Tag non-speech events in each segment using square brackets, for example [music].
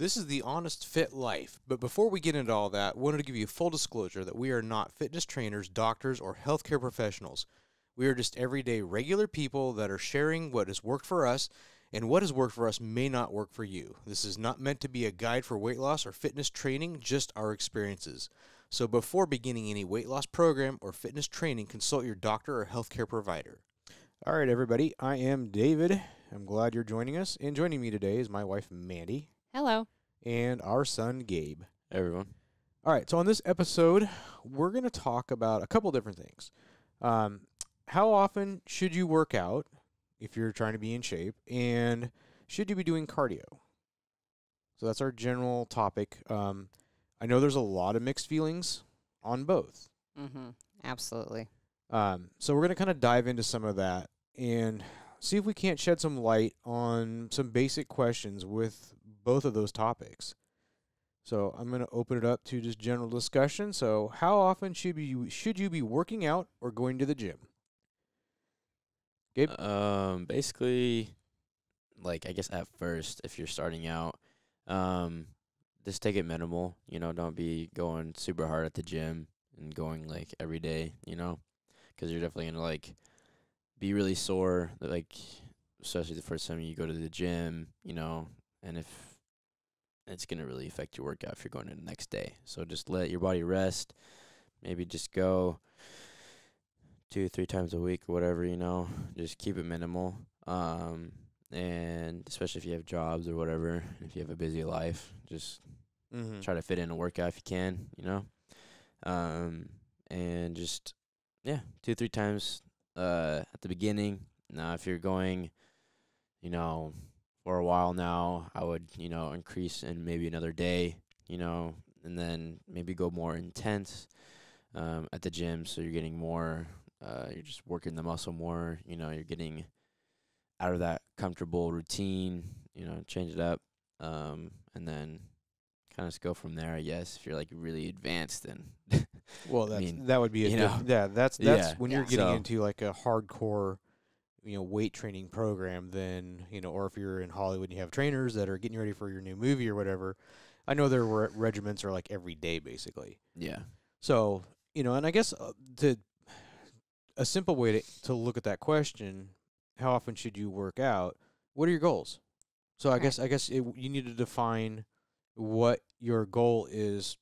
This is the Honest Fit Life. But before we get into all that, wanted to give you full disclosure that we are not fitness trainers, doctors, or healthcare professionals. We are just everyday regular people that are sharing what has worked for us, and what has worked for us may not work for you. This is not meant to be a guide for weight loss or fitness training, just our experiences. So before beginning any weight loss program or fitness training, consult your doctor or healthcare provider. All right, everybody. I am David. I'm glad you're joining us. And joining me today is my wife, Mandy, Hello. and our son, Gabe. Everyone. All right, so on this episode, we're going to talk about a couple different things. Um, how often should you work out if you're trying to be in shape, and should you be doing cardio? So that's our general topic. Um, I know there's a lot of mixed feelings on both. Mm-hmm. Absolutely. Um, so we're going to kind of dive into some of that and see if we can't shed some light on some basic questions with both of those topics. So I'm going to open it up to just general discussion. So how often should you should you be working out or going to the gym? Gabe? Um, basically, like I guess at first, if you're starting out, um, just take it minimal. You know, don't be going super hard at the gym and going like every day. You know, 'cause you're definitely gonna like be really sore. Like especially the first time you go to the gym. You know, and if it's gonna really affect your workout if you're going in the next day. So just let your body rest. Maybe just go two, three times a week or whatever, you know. Just keep it minimal. Um and especially if you have jobs or whatever, if you have a busy life, just Mm-hmm. try to fit in a workout if you can, you know. Um and just yeah, two, three times uh at the beginning. Now if you're going, you know, for a while now, I would, you know, increase in maybe another day, you know, and then maybe go more intense um at the gym so you're getting more uh you're just working the muscle more, you know, you're getting out of that comfortable routine, you know, change it up. Um and then kind of go from there, I guess. If you're like really advanced and [laughs] Well, I that's, mean, that would be a you know. yeah. That's that's Yeah. when you're getting So- into like a hardcore, you know, weight training program. Then you know, or if you're in Hollywood and you have trainers that are getting you ready for your new movie or whatever. I know their re- regiments are like every day basically. yeah. So you know, and I guess uh, to a simple way to to look at that question: How often should you work out? What are your goals? So I Right. guess I guess it, you need to define what your goal is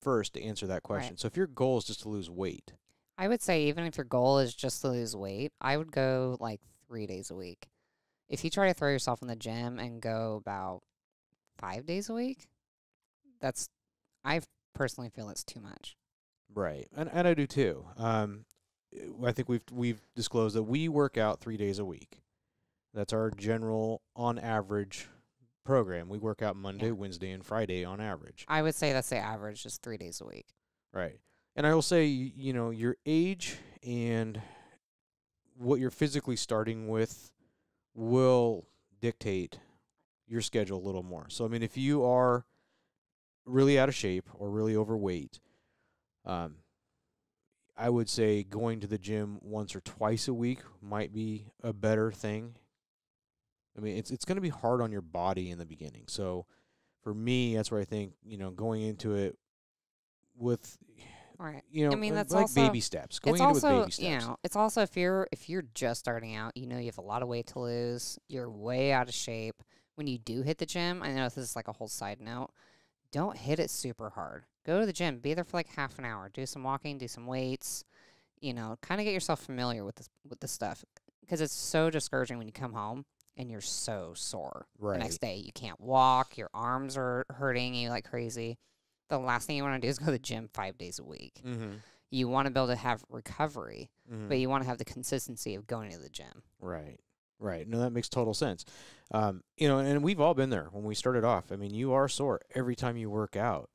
first to answer that question. So if your goal is just to lose weight, I would say even if your goal is just to lose weight, I would go like three days a week. If you try to throw yourself in the gym and go about five days a week, that's I personally feel it's too much. right? And and I do too. Um, I think we've we've disclosed that we work out three days a week. That's our general, on average, program. We work out Monday, Yeah. Wednesday, and Friday on average. I would say that's the average, just three days a week. Right. And I will say, you know, your age and what you're physically starting with will dictate your schedule a little more. So, I mean, if you are really out of shape or really overweight, um, I would say going to the gym once or twice a week might be a better thing. I mean, it's it's going to be hard on your body in the beginning. So, for me, that's where I think you know going into it with Right. you know, I mean, uh, that's like also- baby steps. Going it's into also, baby steps. you know, it's also if you're if you're just starting out, you know, you have a lot of weight to lose. You're way out of shape. When you do hit the gym, I know this is like a whole side note. Don't hit it super hard. Go to the gym. Be there for like half an hour. Do some walking. Do some weights. You know, kind of get yourself familiar with this with the stuff because it's so discouraging when you come home and you're so sore right. the next day. You can't walk. Your arms are hurting you like crazy. The last thing you want to do is go to the gym five days a week. Mm-hmm. You want to be able to have recovery, Mm-hmm. but you want to have the consistency of going to the gym. right. Right. No, that makes total sense. Um, you know, and we've all been there when we started off. I mean, you are sore every time you work out.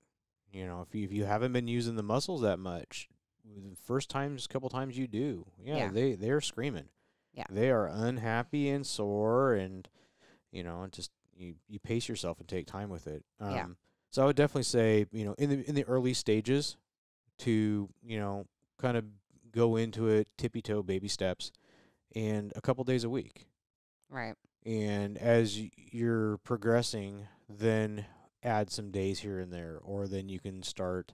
You know, if you if you haven't been using the muscles that much, the first times, couple times you do, yeah, Yeah. they they're screaming. Yeah. They are unhappy and sore, and you know, and just you you pace yourself and take time with it. Um, Yeah. So I would definitely say, you know, in the in the early stages, to you know, kind of go into it tippy toe, baby steps, and a couple days a week. Right. And as you're progressing, then add some days here and there, or then you can start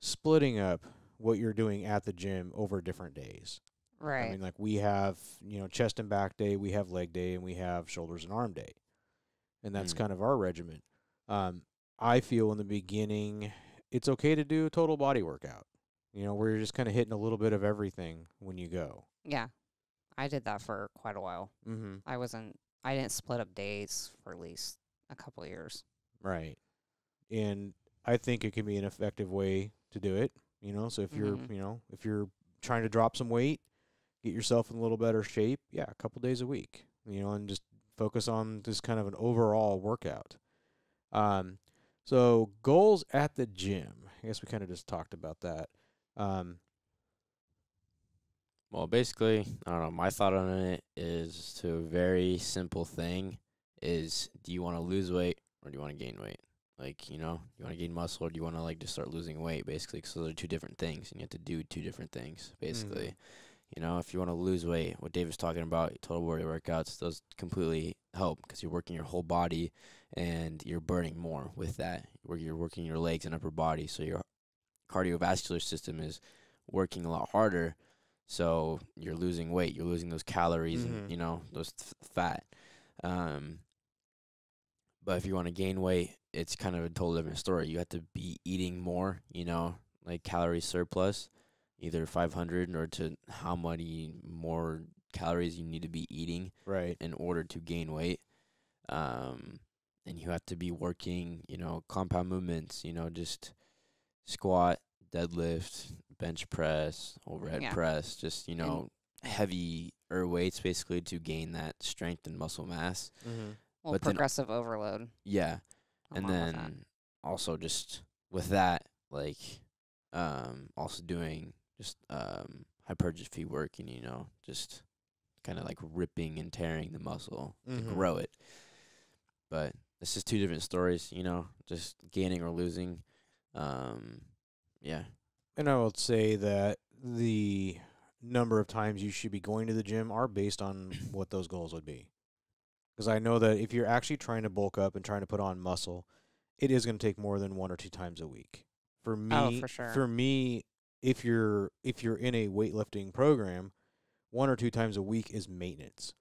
splitting up what you're doing at the gym over different days. Right. I mean, like we have, you know, chest and back day, we have leg day, and we have shoulders and arm day, and that's Mm. kind of our regimen. Um, I feel in the beginning, it's okay to do a total body workout. You know, where you're just kind of hitting a little bit of everything when you go. yeah. I did that for quite a while. Mm-hmm. I wasn't. I didn't split up days for at least a couple of years. Right. And I think it can be an effective way to do it. You know, so if you're, Mhm. you know, if you're trying to drop some weight, get yourself in a little better shape, yeah, a couple days a week, you know, and just focus on just kind of an overall workout. Um, so goals at the gym. I guess we kind of just talked about that. Um, Well, basically, I don't know. My thought on it is to a very simple thing: is do you want to lose weight or do you want to gain weight? Like, you know, you want to gain muscle or do you want to like just start losing weight? Basically, 'cause those are two different things, and you have to do two different things. Basically, you know, if you want to lose weight, what Dave was talking about, total body workouts, those completely help because you're working your whole body and you're burning more with that. Where you're working your legs and upper body, so your cardiovascular system is working a lot harder. So you're losing weight, you're losing those calories Mhm. and you know those f- fat. Um, but if you want to gain weight, it's kind of a total different story. You have to be eating more, you know, like calorie surplus, either 500 or to how many more calories you need to be eating right. in order to gain weight. Um, and you have to be working, you know, compound movements, you know, just squat, deadlift, bench press, overhead Yeah. press, just, you know, heavier weights basically to gain that strength and muscle mass. Mm-hmm. Well, But then- progressive overload. Yeah. I'm and on with that. then also just with that, like, um, also doing just um hypertrophy work and you know just kind of like ripping and tearing the muscle Mhm. to grow it. But it's just two different stories, you know, just gaining or losing. Um, yeah, And I would say that the number of times you should be going to the gym are based on [coughs] what those goals would be. Because I know that if you're actually trying to bulk up and trying to put on muscle, it is going to take more than one or two times a week. For me, Oh, for sure. for me, if you're if you're in a weightlifting program, one or two times a week is maintenance.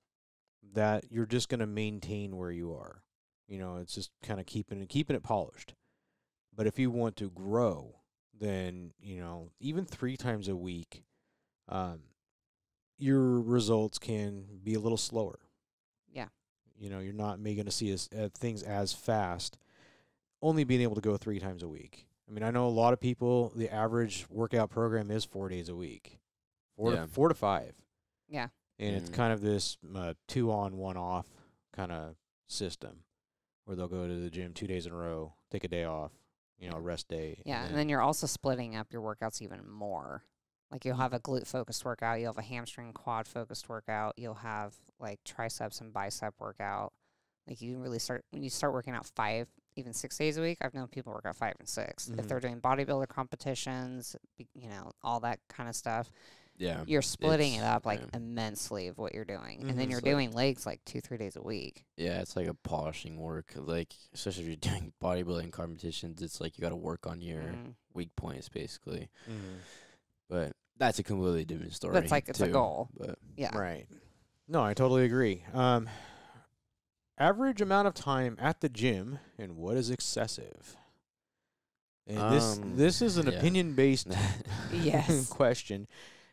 That you're just going to maintain where you are. You know, it's just kind of keeping it keeping it polished. But if you want to grow, then you know even three times a week, um, your results can be a little slower. Yeah. You know, you're not going to see as, uh, things as fast. Only being able to go three times a week. I mean, I know a lot of people. The average workout program is four days a week, four Yeah. to, four to five, Yeah. and it's Mhm. kind of this uh, two on one off kind of system where they'll go to the gym two days in a row, take a day off, you know, rest day. Yeah, and then you're also splitting up your workouts even more. Like you'll have a glute focused workout, you'll have a hamstring quad focused workout, you'll have like triceps and bicep workout. Like you really start when you start working out five, even six days a week. I've known people work out five and 6 Mhm. If they're doing bodybuilder competitions, you know, all that kind of stuff, yeah, you're splitting it up like yeah. immensely of what you're doing, and Mhm. then you're It's like- doing legs like two, three days a week. yeah. It's like a polishing work, like especially if you're [laughs] doing bodybuilding competitions. It's like you got to work on your Mhm. weak points basically. Mhm. But that's a completely different story. But it's like it's a goal. But Yeah, Right. No, I totally agree. Um, average amount of time at the gym and what is excessive? And this Um, this is an yeah. opinion based [laughs] Yes. [laughs] question.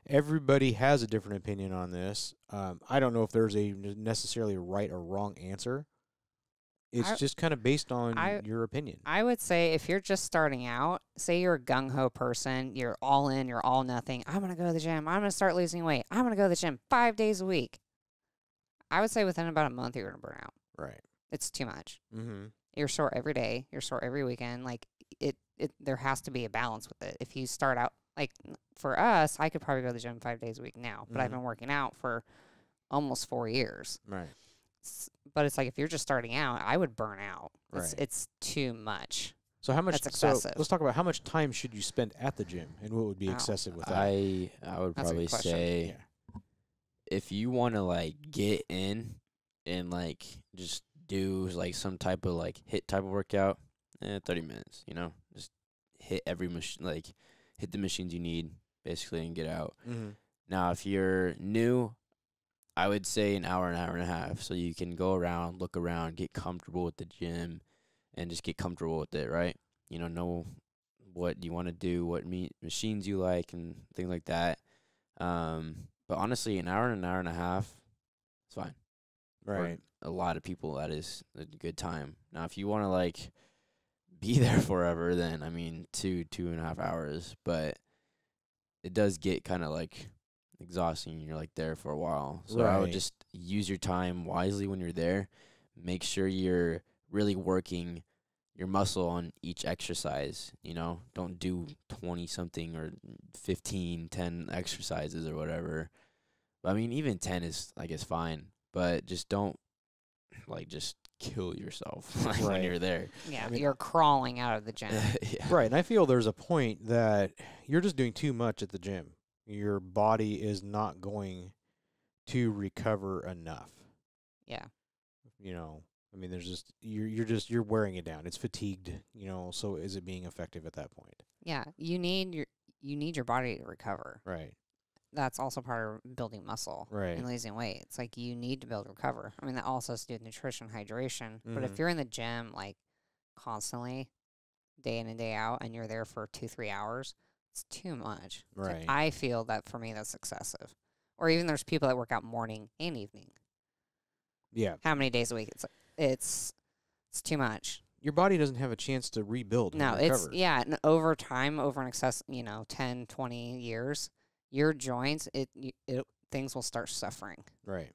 Everybody has a different opinion on this. Um, I don't know if there's a necessarily right or wrong answer. It's I- just kind of based on I- your opinion. I would say if you're just starting out, say you're a gung ho person, you're all in, you're all nothing. I'm gonna go to the gym. I'm gonna start losing weight. I'm gonna go to the gym five days a week. I would say within about a month you're gonna burn out. Right. It's too much. Mm-hmm. You're sore every day. You're sore every weekend. Like it, it. There has to be a balance with it. If you start out like for us, I could probably go to the gym five days a week now, but I've Mhm. been working out for almost four years. Right. S- But it's like if you're just starting out, I would burn out. It's Right. it's too much. So how much? That's so excessive. let's talk about how much time should you spend at the gym, and what would be excessive with that? I I would That's probably say yeah. if you want to like get in and like just do like some type of like HIIT type of workout, eh, 30 minutes, you know? Just hit every machine, like, hit the machines you need, basically, and get out. Mm-hmm. Now, if you're new, I would say an hour, an hour and a half, so you can go around, look around, get comfortable with the gym, and just get comfortable with it, right? You know, know what you want to do, what me- machines you like, and things like that. Um, but honestly, an hour and an hour and a half, it's fine. Right. a lot of people, that is a good time. Now, if you want to like be [laughs] there forever, then I mean, two, two and a half hours. But it does get kind of like exhausting. You're like there for a while, so I would just use your time wisely when you're there. Make sure you're really working your muscle on each exercise. You know, don't do twenty something or 15, 10 exercises or whatever. I mean, even ten is I guess fine, but just don't like just kill yourself [laughs] like, when you're there. Yeah, mean- you're crawling out of the gym. [laughs] yeah. Right. And I feel there's a point that you're just doing too much at the gym. Your body is not going to recover enough. yeah. You know, I mean, there's just you're you're just you're wearing it down. It's fatigued. You know, so is it being effective at that point? Yeah. You need your you need your body to recover. Right. That's also part of building muscle Right. and losing weight. It's like you need to build recover. I mean that also has to do with nutrition, hydration. But Mhm. if you're in the gym like constantly, day in and day out, and you're there for two, three hours, it's too much. Right. I feel that for me that's excessive. Or even there's people that work out morning and evening. Yeah. How many days a week? It's it's it's too much. Your body doesn't have a chance to rebuild. and No, it's yeah, and over time, over an excess, you know, 10, 20 years, your joints, it, y- it things will start suffering. Right.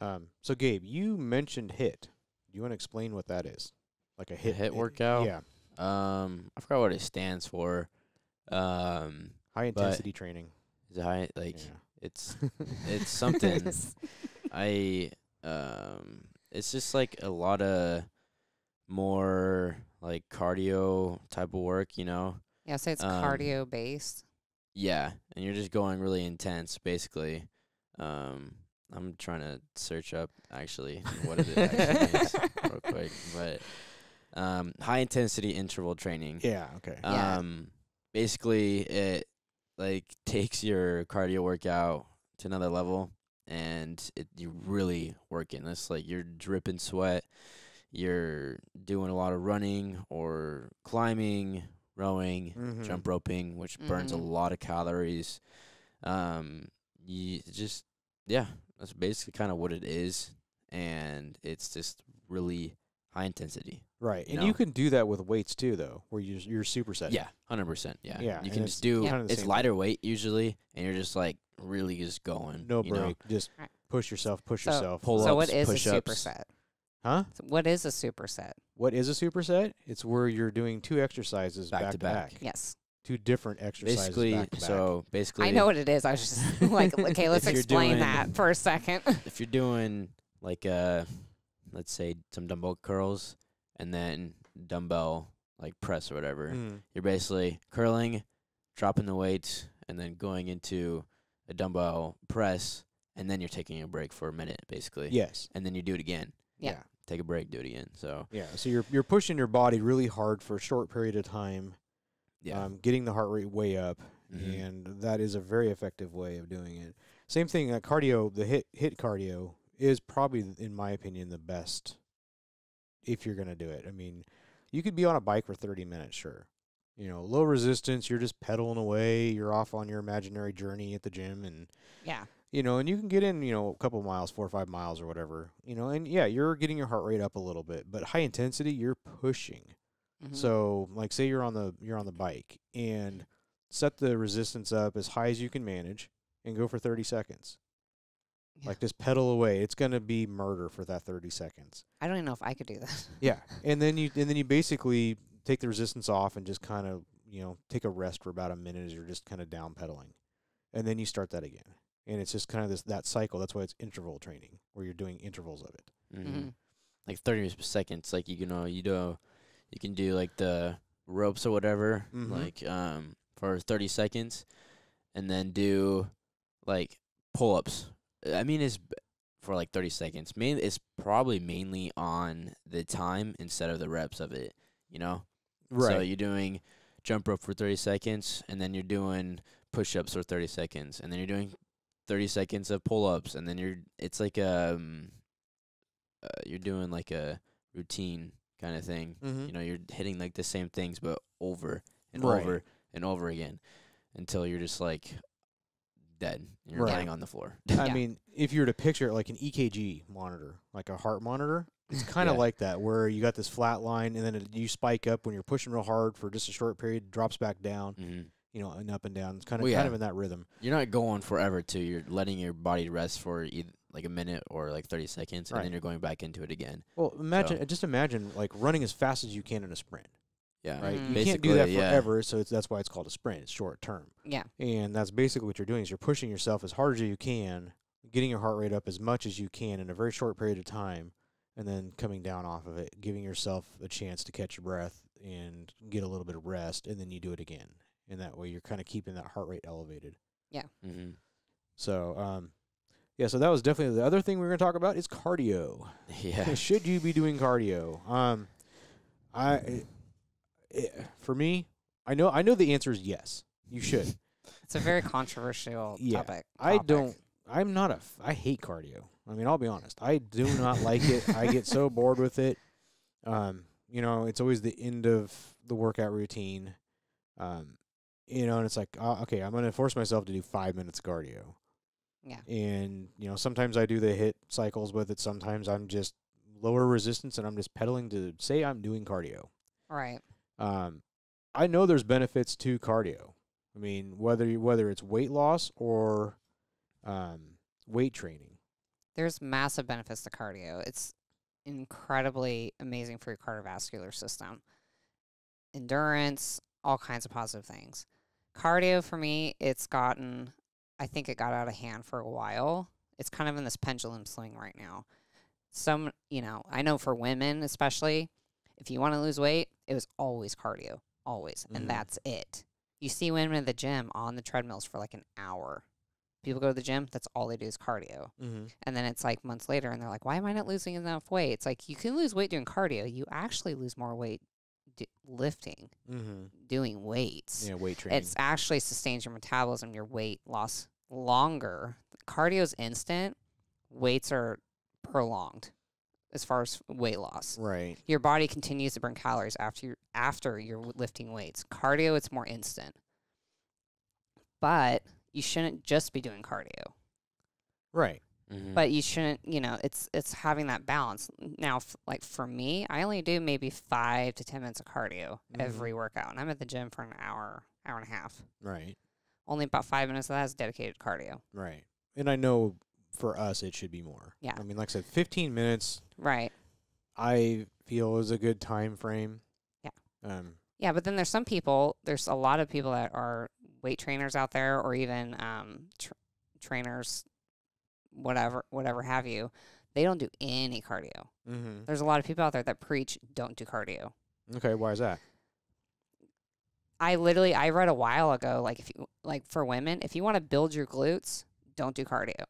Um. So Gabe, you mentioned HIIT. Do you want to explain what that is? Like a HIIT HIIT workout? Yeah. Um, I forgot what it stands for. Um, High intensity training. is it high? Like Yeah. it's [laughs] it's something. I um, it's just like a lot of more like cardio type of work, you know. Yeah, so it's Um, cardio based. Yeah, and you're just going really intense, basically. Um, I'm trying to search up actually what it actually is [laughs] real quick, but um, high intensity interval training. Yeah. Okay. Yeah. Um, basically, it like [laughs] takes your cardio workout to another level, and it you really working. It's like you're dripping sweat. You're doing a lot of running or climbing, rowing, Mhm. jump roping, which burns a Mhm. lot of calories. Um, you just yeah, that's basically kind of what it is, and it's just really high intensity. Right. you And you can do that with weights too, though, where you you're supersetting. Yeah, hundred percent. Yeah, Yeah, You can just do. kinda It's same lighter weight usually, and you're just like really just going. No you know? break. Just push yourself. Push So- yourself. Pull so what ups, is a push-ups. superset? Huh? So what is a superset? What is a superset? It's where you're doing two exercises Back back, to to back. back. Yes. Two different exercises. Basically, back to back. so basically, I know what it is. I was just [laughs] like, [laughs] okay, let's explain doing- that for a second. [laughs] if you're doing like uh, let's say some dumbbell curls, and then dumbbell like press or whatever, Mm. you're basically curling, dropping the weights, and then going into a dumbbell press, and then you're taking a break for a minute, basically. Yes. And then you do it again. Yeah. Take a break, do it again. So Yeah. So you're you're pushing your body really hard for a short period of time. yeah. Um, getting the heart rate way up, Mhm. and that is a very effective way of doing it. Same thing. Uh, cardio. The HIIT HIIT cardio is probably, in my opinion, the best if you're gonna do it. I mean, you could be on a bike for 30 minutes, sure. You know, low resistance. You're just pedaling away. You're off on your imaginary journey at the gym, and yeah. You know, and you can get in, you know, a couple miles, four or five miles or whatever, you know, and yeah, you're getting your heart rate up a little bit, but high intensity, you're pushing. Mhm. So, like, say you're on the you're on the bike and set the resistance up as high as you can manage, and go for 30 seconds. Yeah. Like, just pedal away. It's gonna be murder for that 30 seconds. I don't even know if I could do that. Yeah, [laughs] and then you and then you basically take the resistance off and just kind of you know take a rest for about a minute as you're just kind of down pedaling, and then you start that again. And it's just kind of this that cycle. That's why it's interval training, where you're doing intervals of it. hmm Mhm. Like thirty seconds. Like you know, you do, you can do like the ropes or whatever, Mhm. like um for thirty seconds, and then do like pull ups. I mean, it's for like thirty seconds. Main, it's probably mainly on the time instead of the reps of it. you know. Right. So you're doing jump rope for 30 seconds, and then you're doing push-ups for 30 seconds, and then you're doing 30 seconds of pull-ups, and then you're it's like um, uh, you're doing like a routine kind of thing. mm-hmm. You know, you're hitting like the same things, but over and Right. over and over again until you're just like dead. And you're Right. lying on the floor. [laughs] I Yeah. mean, if you were to picture it like an EKG monitor, like a heart monitor, it's [laughs] kind of Yeah. like that, where you got this flat line, and then it, you spike up when you're pushing real hard for just a short period, drops back down, hmm you know, and up and down. It's kind of Well, kind of in that rhythm. You're not going forever too. You're letting your body rest for either like a minute or like 30 seconds, and Right. then you're going back into it again. Well, imagine So- just imagine like running as fast as you can in a sprint, Yeah. right? Mhm. You can't do that Basically, yeah. forever, so it's, that's why it's called a sprint. It's short term. Yeah. And that's basically what you're doing is you're pushing yourself as hard as you can, getting your heart rate up as much as you can in a very short period of time, and then coming down off of it, giving yourself a chance to catch your breath and get a little bit of rest, and then you do it again. And that way you're kind of keeping that heart rate elevated. Yeah. hmm So, um, yeah, so that was definitely the other thing we were going to talk about is cardio. [laughs] Yeah. [laughs] Should you be doing cardio? Um, I, it, it- for me, I know I know the answer is yes. You should. It's a very controversial [laughs] Yeah, topic. I topic. don't. I'm not a. f- I hate cardio. I mean, I'll be honest. I do not like it. I get so bored with it. Um, you know, it's always the end of the workout routine. Um, you know, and it's like, uh, okay, I'm gonna force myself to do five minutes cardio. Yeah. And you know, sometimes I do the HIIT cycles with it. Sometimes I'm just lower resistance, and I'm just pedaling to say I'm doing cardio. Right. Um, I know there's benefits to cardio. I mean, whether you, whether it's weight loss or um, weight training. There's massive benefits to cardio. It's incredibly amazing for your cardiovascular system. Endurance, all kinds of positive things. Cardio for me, it's gotten I think it got out of hand for a while. It's kind of in this pendulum swing right now. Some, you know, I know for women especially, if you want to lose weight, it was always cardio, always. Mhm. And that's it. You see women at the gym on the treadmills for like an hour. People go to the gym, that's all they do is cardio. Mm-hmm. And then it's like months later, and they're like, why am I not losing enough weight? It's like you can lose weight doing cardio. You actually lose more weight d- lifting, Mm-hmm. doing weights. Yeah, weight training. It's actually sustains your metabolism, your weight loss longer. Cardio's instant, weights are prolonged as far as weight loss. right. Your body continues to burn calories after you after you're lifting weights. Cardio, it's more instant. But you shouldn't just be doing cardio Right. Mhm. but you shouldn't you know it's it's having that balance now f- like for me i only do maybe five to ten minutes of cardio Mhm. every workout and i'm at the gym for an hour hour and a half Right. only about five minutes of that is dedicated cardio Right. And I know for us it should be more. Yeah. I mean, like I said, 15 minutes. right I feel is a good time frame. Yeah. Um. yeah but then there's some people there's a lot of people that are weight trainers out there or even um tr- trainers whatever whatever have you they don't do any cardio Mm-hmm. there's a lot of people out there that preach don't do cardio Okay. Why is that? I literally I read a while ago like if you like for women if you want to build your glutes don't do cardio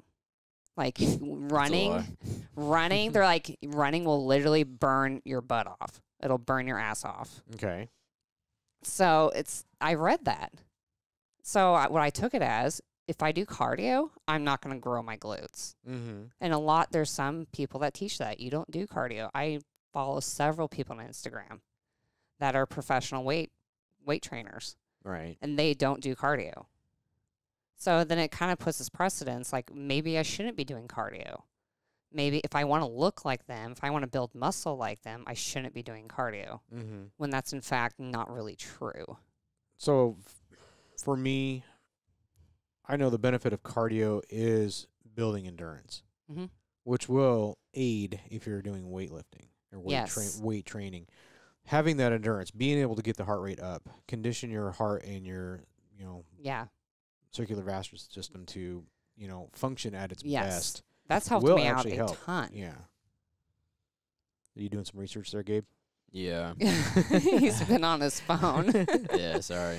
like [laughs] [laughs] running [laughs] running they're like running will literally burn your butt off it'll burn your ass off Okay. so it's I read that so I, what I took it as if I do cardio I'm not going to grow my glutes Mm-hmm. and a lot there's some people that teach that you don't do cardio I follow several people on Instagram that are professional weight weight trainers Right. and they don't do cardio. So then it kind of puts this precedence like maybe I shouldn't be doing cardio. Maybe if I want to look like them, if I want to build muscle like them, I shouldn't be doing cardio Mm-hmm. when that's in fact not really true. So, for me, I know the benefit of cardio is building endurance, Mhm. which will aid if you're doing weightlifting or weight, Yes. tra- weight training. Having that endurance, being able to get the heart rate up, condition your heart and your you know Yeah. circular vascular system to you know function at its Yes. best. That's helped Will me out actually a help. ton. Yeah. Are you doing some research there, Gabe? yeah. [laughs] He's been on his phone. [laughs] yeah. Sorry.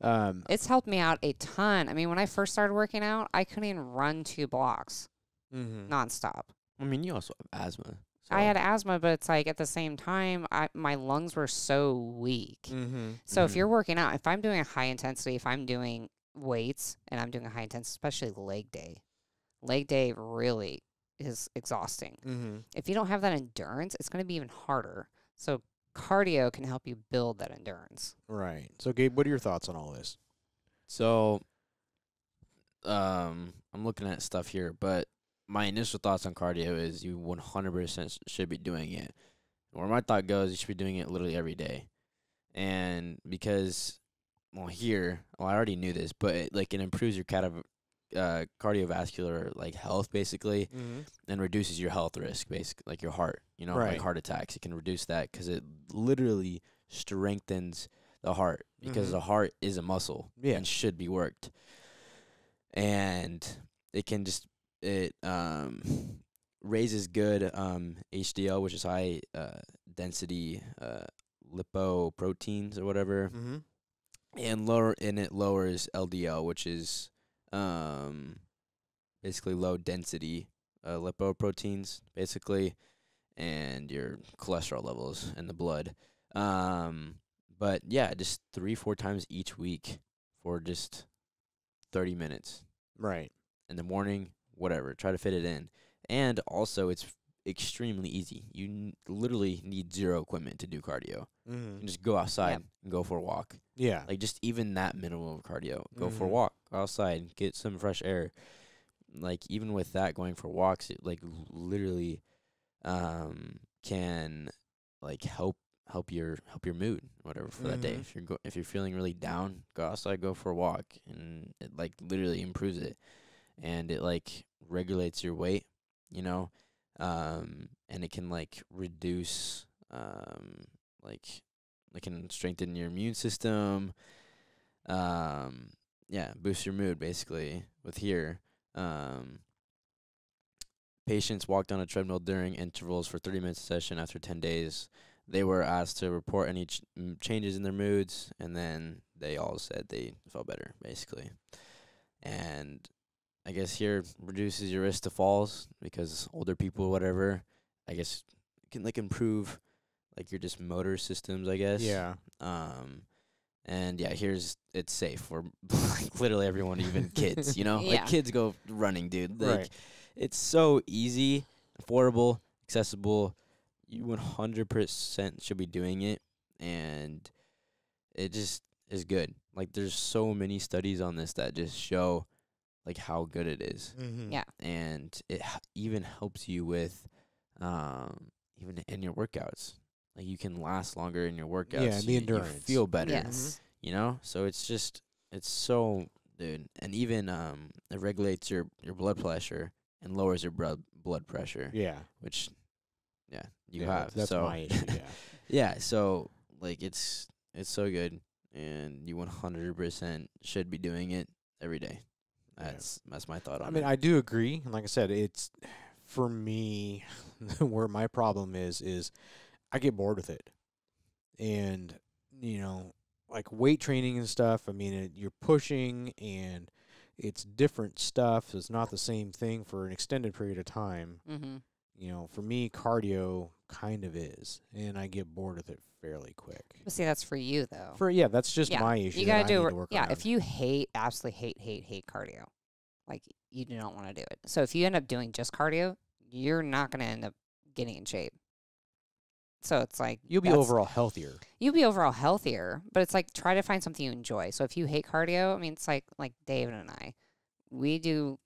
Um, it's helped me out a ton. I mean, when I first started working out, I couldn't even run two blocks mhm. nonstop. I mean, you also have asthma, I had asthma, but it's like at the same time, I, my lungs were so weak. Mm-hmm. So if Mhm. you're working out, if I'm doing a high intensity, if I'm doing weights and I'm doing a high intensity, especially leg day, leg day really is exhausting. Mm-hmm. If you don't have that endurance, it's going to be even harder. So cardio can help you build that endurance. Right. So, Gabe, what are your thoughts on all this? So, um, I'm looking at stuff here, but my initial thoughts on cardio is you 100% should be doing it. Where my thought goes, you should be doing it literally every day, and because, well, here, well, I already knew this, but it, like it improves your catav- uh, cardiovascular like health basically, Mm-hmm. and reduces your health risk, basically, like your heart, you know, Right. like heart attacks. It can reduce that because it literally strengthens the heart because Mhm. the heart is a muscle Yeah. and should be worked. And it can just it um raises good um HDL, which is high uh, density uh, lipoproteins or whatever Mm-hmm. and lower and it lowers LDL, which is um basically low density uh, lipoproteins, basically, and your cholesterol levels in the blood. Um, but yeah, just three four times each week for just thirty minutes Right. in the morning, whatever. Try to fit it in, and also it's extremely easy. You n- literally need zero equipment to do cardio. Mm-hmm. You just go outside and go for a walk. Yeah. Like just even that minimum of cardio. Go for a Mhm. walk go outside, get some fresh air. Like even with that, going for walks, it like literally um can like help help your help your mood whatever for that day. Mhm. If you're go- if you're feeling really down, go outside, go for a walk, and it like literally improves it, and it like regulates your weight, you know, um, and it can like reduce um like it can strengthen your immune system um yeah boost your mood basically with here um patients walked on a treadmill during intervals for 30 minutes a session after 10 days they were asked to report any ch- changes in their moods and then they all said they felt better basically and i guess here reduces your risk to falls because older people whatever i guess can like improve like your just motor systems i guess Yeah. um, and yeah, here's it's safe for [laughs] like literally everyone, even kids. You know, [laughs] Yeah. like kids go running, dude. Like Right. It's so easy, affordable, accessible. You 100% should be doing it, and it just is good. Like there's so many studies on this that just show like how good it is, Mm-hmm. Yeah. and it h- even helps you with um even in your workouts. Like you can last longer in your workouts. Yeah, and the you- you endurance. feel better Yes. you know so it's just it's so dude and even um it regulates your your blood pressure and lowers your blood blood pressure Yeah. which yeah you Yeah, have That's so my issue. Yeah. [laughs] yeah so like it's it's so good and you 100% should be doing it every day Yeah. that's that's my thought on it. I mean, it I do agree. And like I said, it's for me [laughs] where my problem is is I get bored with it, and you know, like weight training and stuff. I mean, it, you're pushing and it's different stuff. It's not the same thing for an extended period of time. Mm-hmm. You know, for me, cardio kind of is, and I get bored with it fairly quick. But see, that's for you though. For yeah, that's just Yeah, my issue. you gotta do it. work Yeah, around. if you hate, absolutely hate, hate, hate cardio, like you do not want to do it. So if you end up doing just cardio, you're not gonna end up getting in shape. So it's like you'll be overall healthier. You'll be overall healthier, but it's like try to find something you enjoy. So if you hate cardio, I mean, it's like like David and I, we do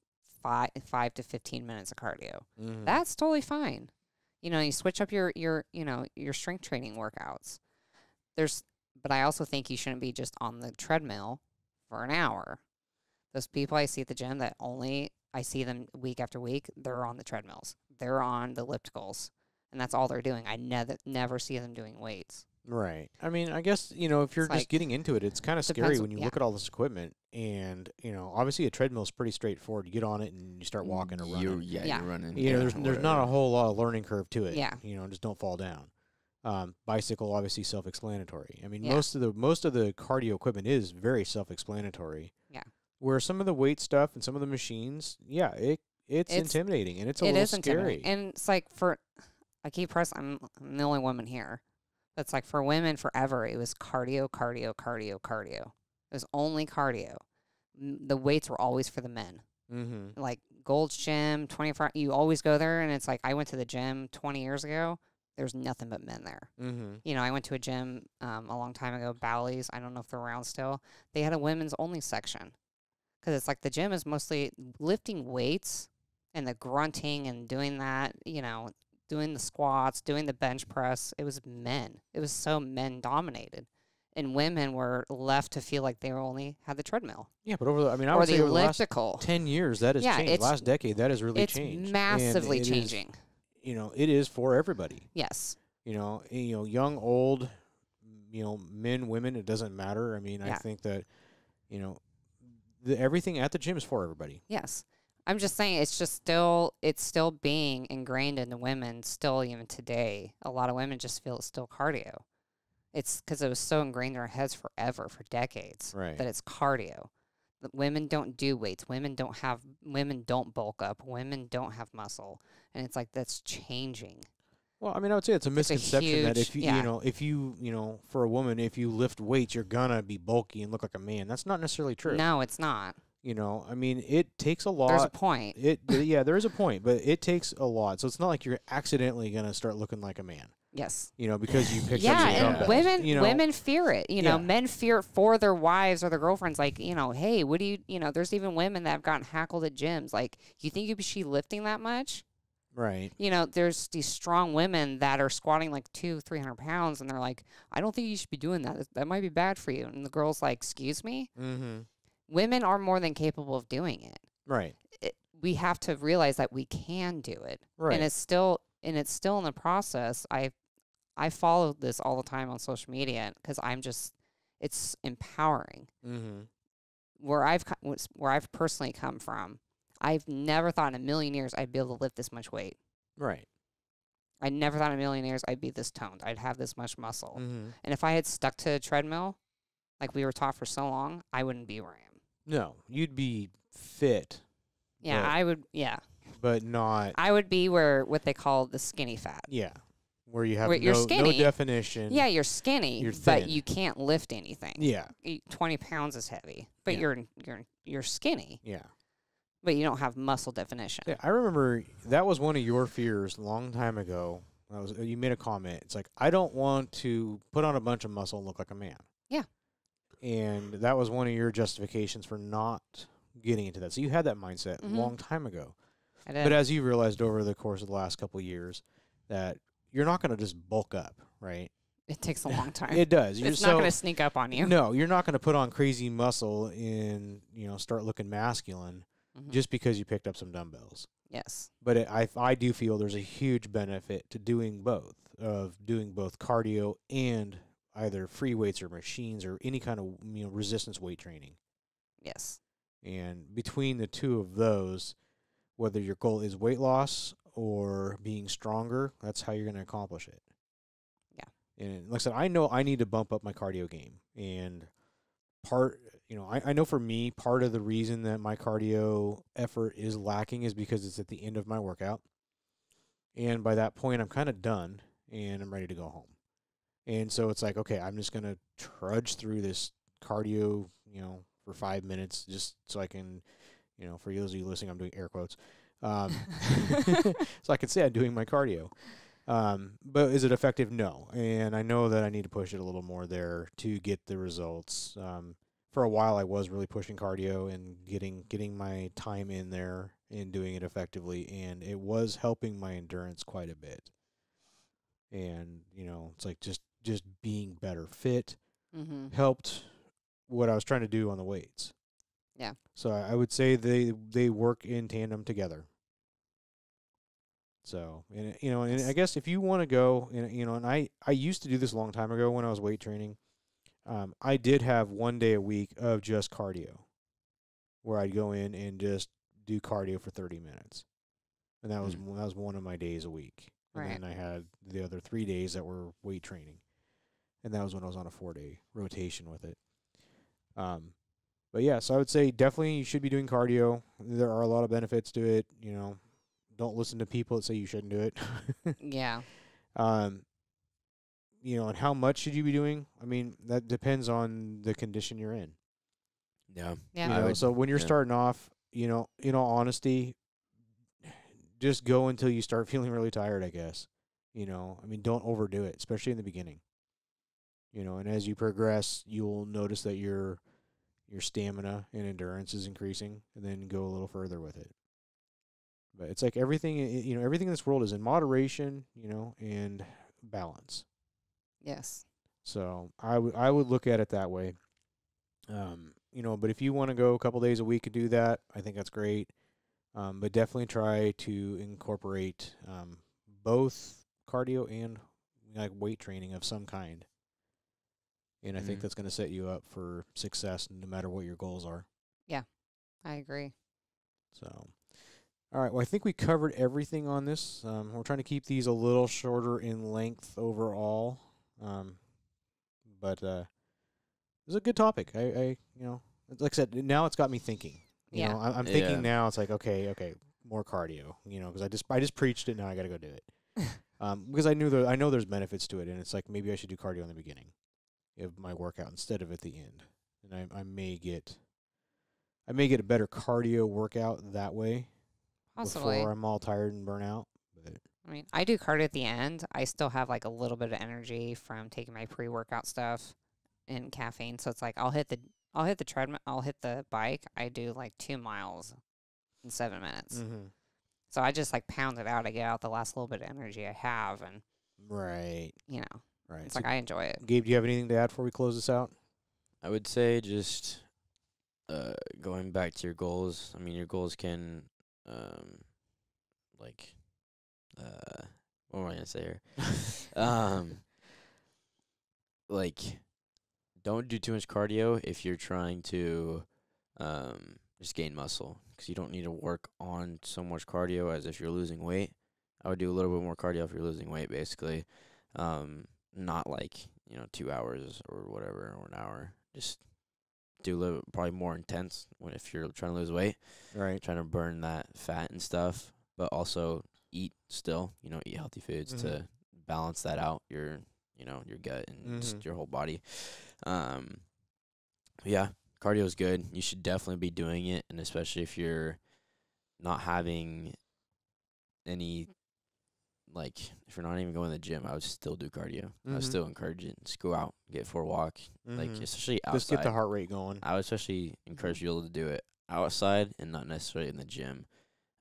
five five to fifteen minutes of cardio. Mm-hmm. That's totally fine. You know, you switch up your your you know your strength training workouts. There's, but I also think you shouldn't be just on the treadmill for an hour. Those people I see at the gym that only I see them week after week, they're on the treadmills. They're on the ellipticals, and that's all they're doing. I never never see them doing weights. Right. I mean, I guess, you know, if you're It's just like- getting into it, it's kind of scary when you yeah. look at all this equipment and, you know, obviously a treadmill is pretty straightforward. You get on it and you start walking or you running. yeah, Yeah. you're running You know, there's there's not a whole lot of learning curve to it. Yeah. You know, just don't fall down. Um, bicycle obviously self-explanatory. I mean, Yeah. most of the most of the cardio equipment is very self-explanatory. Yeah. Where some of the weight stuff and some of the machines, yeah, it it's, It's- intimidating and it's a It little is scary. and it's like for I keep pressing. I'm, I'm the only woman here. That's like for women forever. It was cardio, cardio, cardio, cardio. It was only cardio. The weights were always for the men. Mm-hmm. Like Gold's Gym, 24. You always go there, and it's like I went to the gym 20 years ago. There's nothing but men there. Mm-hmm. You know, I went to a gym um, a long time ago, Bally's. I don't know if they're around still. They had a women's only section because it's like the gym is mostly lifting weights and the grunting and doing that. You know, doing the squats, doing the bench press. It was men. It was so men dominated, and women were left to feel like they only had the treadmill Yeah, but over the, I mean, I would say over the last ten years that has Yeah, changed. Last decade that has really it's changed. Massively it is- changing. you know, it is for everybody. yes. You know, eh, you know, young, old, you know, men, women. It doesn't matter. I mean, I think that, you know, the, everything at the gym is for everybody. Yes. I'm just saying it's just still it's still being ingrained into women still even today. A lot of women just feel it's still cardio. It's because it was so ingrained in our heads forever, for decades, Right. that it's cardio. That women don't do weights. Women don't have. Women don't bulk up. Women don't have muscle, and it's like that's changing. Well, I mean, I would say it's a It's a misconception that if you, yeah. you know, if you, you know, for a woman, if you lift weights, you're gonna be bulky and look like a man. That's not necessarily true. No, it's not. You know, I mean, it takes a lot. There's a point. it, yeah, there is a point, but it takes a lot. So it's not like you're accidentally gonna start looking like a man. Yes. You know, because you picked yeah, up and and dumbbells. women you know, women fear it. You know, Yeah. men fear it for their wives or their girlfriends. Like, you know, hey, what do you? You know, there's even women that have gotten hackled at gyms. Like, you think you'd be she lifting that much? right? You know, there's these strong women that are squatting like two, three hundred pounds, and they're like, I don't think you should be doing that. That might be bad for you. And the girl's like, excuse me. Mm-hmm. Women are more than capable of doing it. Right. it we have to realize that we can do it. Right. and it's still and it's still in the process i i follow this all the time on social media because i'm just it's empowering mm-hmm. where i've where i've personally come from i've never thought in a million years i'd be able to lift this much weight Right. i never thought in a million years i'd be this toned i'd have this much muscle Mm-hmm. and if i had stuck to a treadmill like we were taught for so long i wouldn't be where i am No, you'd be fit, yeah But- i would yeah but not. i would be where what they call the skinny fat yeah, where you have Where no, you're no skinny. definition. yeah you're skinny You're but you can't lift anything Yeah. 20 pounds is heavy, but Yeah. you're you're you're skinny, Yeah. but you don't have muscle definition. Yeah, I remember that was one of your fears a long time ago. That was you made a comment. It's like I don't want to put on a bunch of muscle and look like a man. Yeah. And that was one of your justifications for not getting into that. So you had that mindset Mhm. a long time ago. But as you realized over the course of the last couple of years that you're not going to just bulk up, right? it takes a long [laughs] time. It does. You're it's so, not going to sneak up on you. No, you're not going to put on crazy muscle and, you know, start looking masculine Mhm. just because you picked up some dumbbells. yes, But it, I I do feel there's a huge benefit to doing both of doing both cardio and either free weights or machines or any kind of you know resistance weight training. yes, And between the two of those, whether your goal is weight loss or being stronger, that's how you're going to accomplish it. Yeah. And like I said, I know I need to bump up my cardio game. And part, you know, I, I know for me, part of the reason that my cardio effort is lacking is because it's at the end of my workout. And by that point, I'm kind of done and I'm ready to go home. And so it's like, okay, I'm just going to trudge through this cardio, you know, for five minutes just so I can, you know, for those of you listening, I'm doing air quotes. Um, [laughs] so I can say I'm doing my cardio. Um, but is it effective? No. And I know that I need to push it a little more there to get the results. Um, for a while, I was really pushing cardio and getting getting my time in there and doing it effectively, and it was helping my endurance quite a bit. And you know, it's like just just being better fit mm-hmm. helped what I was trying to do on the weights. Yeah. So I would say they they work in tandem together. So and you know, and I guess if you want to go, and you know, and I I used to do this a long time ago when I was weight training. Um, I did have one day a week of just cardio, where I'd go in and just do cardio for thirty minutes, and that was Mm. that was one of my days a week. And Right. then I had the other three days that were weight training, and that was when I was on a four day rotation with it. Um, but yeah, so I would say definitely you should be doing cardio. There are a lot of benefits to it. You know, don't listen to people that say you shouldn't do it. [laughs] Yeah. um, you know, and how much should you be doing? I mean, that depends on the condition you're in. Yeah. Yeah. You know, would- so when you're yeah. starting off, you know, in all honesty, just go until you start [laughs] feeling really tired, I guess. You know, I mean, don't overdo it, especially in the beginning. You know, and as you progress, you'll notice that your your stamina and endurance is increasing, and then go a little further with it. But it's like everything, you know, everything in this world is in moderation, you know, and balance. Yes. So I would I would look at it that way. Um, you know, but if you want to go a couple days a week and do that, I think that's great. Um, but definitely try to incorporate um, both cardio and like weight training of some kind. And I think Mhm. that's going to set you up for success no matter what your goals are. Yeah, I agree. So, all right. Well, I think we covered everything on this. Um, we're trying to keep these a little shorter in length overall. Um, but uh, it's a good topic. I, I, you know, like I said, now it's got me thinking. You Yeah. know, I, I'm Yeah. thinking now. It's like, okay, okay, more cardio. You know, because I just I just preached it. Now I got to go do it. [laughs] um, because I knew there, I know there's benefits to it, and it's like maybe I should do cardio in the beginning of my workout instead of at the end, and I I may get. I may get a better cardio workout that way Possibly. before I'm all tired and burnt out. But I mean, I do cardio at the end. I still have like a little bit of energy from taking my pre-workout stuff and caffeine. So it's like I'll hit the I'll hit the treadmill. I'll hit the bike. I do like two miles in seven minutes. Mm-hmm. So I just like pound it out. I get out the last little bit of energy I have, and right, you know, right. it's So like I enjoy it. Gabe, do you have anything to add before we close this out? I would say just uh going back to your goals. I mean, your goals can um like uh what am I gonna say here? [laughs] um like don't do too much cardio if you're trying to um just gain muscle because you don't need to work on so much cardio as if you're losing weight. I would do a little bit more cardio if you're losing weight, basically. Um, not like you know two hours or whatever or an hour. Just do a little probably more intense when if you're trying to lose weight, Right. trying to burn that fat and stuff, but also eat still. You know, eat healthy foods Mhm. to balance that out. Your you know your gut and Mhm. just your whole body. Um, yeah, cardio is good. You should definitely be doing it, and especially if you're not having any like if you're not even going to the gym, I would still do cardio. I Mhm. would still encourage it. Just go out, get for a walk, like Mhm. especially outside. Just get the heart rate going. I would especially encourage people to do it outside and not necessarily in the gym.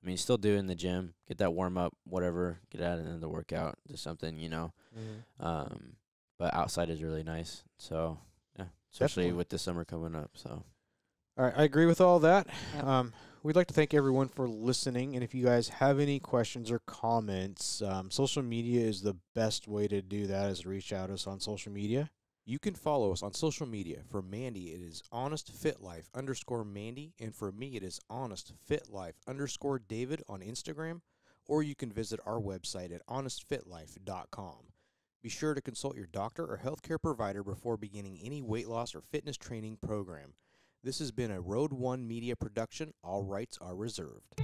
I mean, still do it in the gym, get that warm up, whatever, get out and then the workout, do something, you know. Mm-hmm. Um, but outside is really nice. So yeah, especially Definitely. with the summer coming up. So All right, I agree with all that. Yep. Um, we'd like to thank everyone for listening, and if you guys have any questions or comments, um, social media is the best way to do that. Is to reach out to us on social media. You can follow us on social media. For Mandy, it is Honest Fit Life underscore Mandy, and for me, it is Honest Fit Life underscore David on Instagram, or you can visit our website at honestfitlife.com. Be sure to consult your doctor or healthcare provider before beginning any weight loss or fitness training program. This has been a Road One Media production. All rights are reserved.